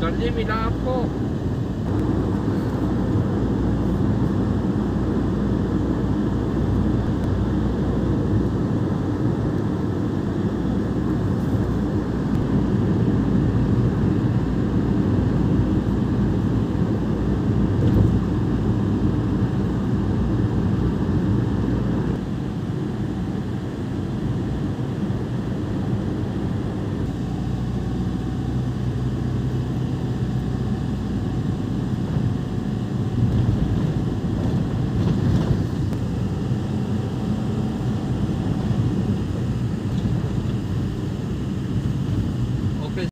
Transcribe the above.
전입니다. 폭.